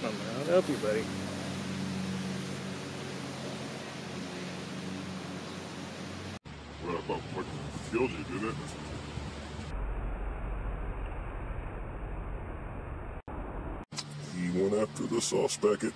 Come on, I'll help you, buddy. Well, about fucking killed you, didn't it? He went after the sauce packet.